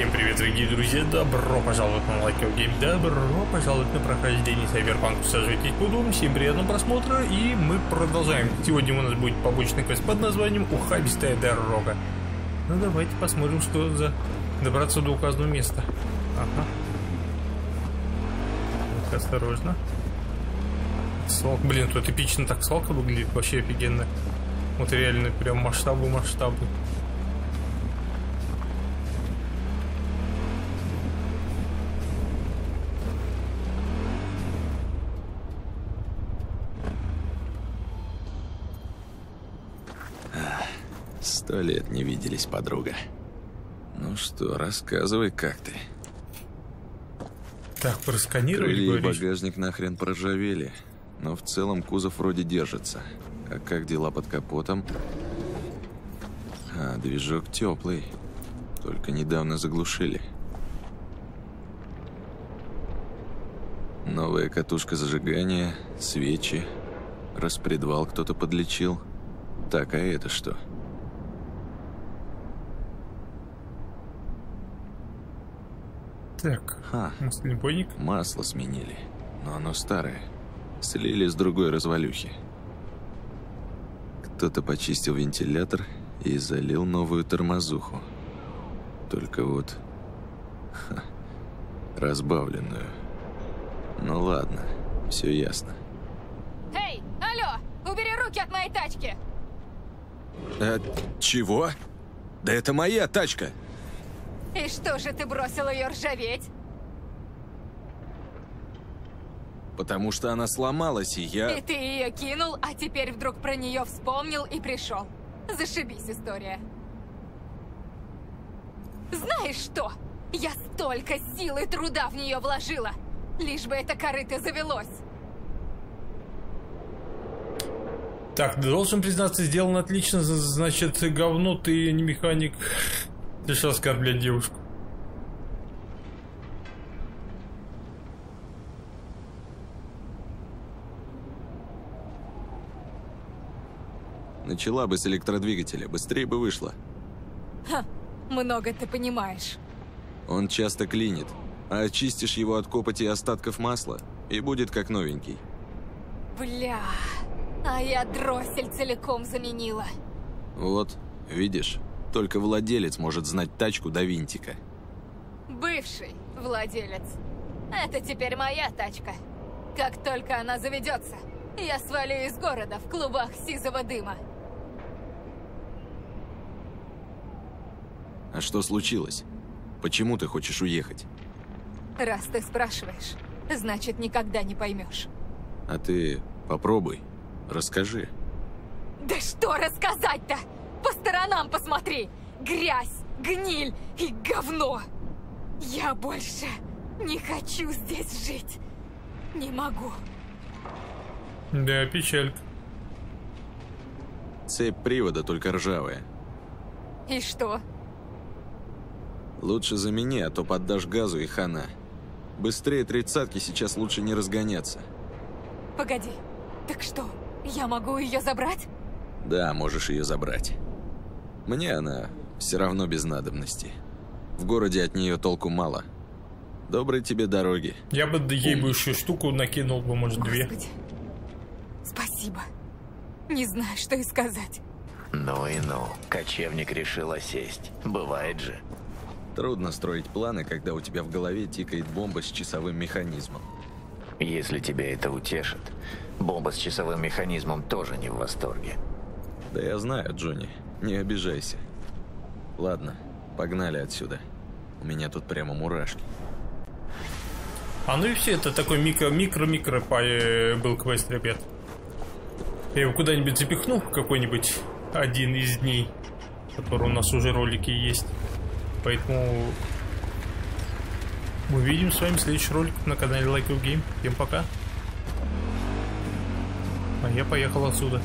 Всем привет, дорогие друзья! Добро пожаловать на Your Game! Добро пожаловать на прохождение Cyberpunk Сожитесь Пудум! Всем приятного просмотра и мы продолжаем. Сегодня у нас будет побочный квест под названием Ухабистая дорога. Ну давайте посмотрим, что за добраться до указанного места. Ага. Так, осторожно. Свалка. Блин, тут эпично так свалка выглядит, вообще офигенно. Вот реально прям масштабы Сто лет не виделись, подруга. Ну что, рассказывай, как ты. Так, просканировали, Крылья и говоришь? багажник нахрен проржавели, но в целом кузов вроде держится. А как дела под капотом? А, движок теплый. Только недавно заглушили. Новая катушка зажигания, свечи. Распредвал кто-то подлечил. Так, а это что? Так, Ха, маслебойник. Масло сменили, но оно старое. Слили с другой развалюхи. Кто-то почистил вентилятор и залил новую тормозуху. Только вот... ха, разбавленную. Ну ладно, все ясно. Эй, алло, убери руки от моей тачки! А, чего? Да это моя тачка! И что же ты бросил ее ржаветь? Потому что она сломалась, и я... И ты ее кинул, а теперь вдруг про нее вспомнил и пришел. Зашибись, история. Знаешь что? Я столько сил и труда в нее вложила. Лишь бы это корыто завелось. Так, должен признаться, сделано отлично, значит, говно, ты не механик. Решил оскорблять девушку. Начала бы с электродвигателя, быстрее бы вышла. Много ты понимаешь. Он часто клинит, а очистишь его от копоти и остатков масла, и будет как новенький. Бля, а я дроссель целиком заменила. Вот, видишь, только владелец может знать тачку до винтика. Бывший владелец. Это теперь моя тачка. Как только она заведется, я свалю из города в клубах сизого дыма. А что случилось? Почему ты хочешь уехать? Раз ты спрашиваешь, значит никогда не поймешь. А ты попробуй, расскажи. Да что рассказать-то? По сторонам посмотри! Грязь, гниль и говно! Я больше не хочу здесь жить. Не могу. Да, печалька. Цепь привода только ржавая. И что? Лучше замени, а то поддашь газу и хана. Быстрее тридцатки сейчас лучше не разгоняться. Погоди. Так что, я могу ее забрать? Да, можешь ее забрать. Мне она все равно без надобности. В городе от нее толку мало. Доброй тебе дороги. Я бы да ей бы еще штуку накинул бы, может, две. Господи. Спасибо. Не знаю, что и сказать. Ну и ну, кочевник решил осесть. Бывает же. Трудно строить планы, когда у тебя в голове тикает бомба с часовым механизмом. Если тебя это утешит, бомба с часовым механизмом тоже не в восторге. Да я знаю, Джонни, не обижайся. Ладно, погнали отсюда. У меня тут прямо мурашки. А ну и все, это такой микро-микро-микро э, был квест, ребят. Я его куда-нибудь запихну какой-нибудь один из дней, который у нас уже ролики есть. Поэтому увидим с вами следующий ролик на канале Like Your Game. Всем пока. А я поехал отсюда.